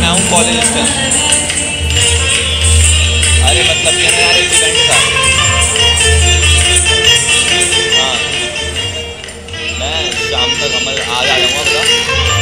मैं हूँ कॉलेज का अरे मतलब कि मैं स्टूडेंट था हाँ। मैं शाम तक हम आज आ जाऊँगा, बता।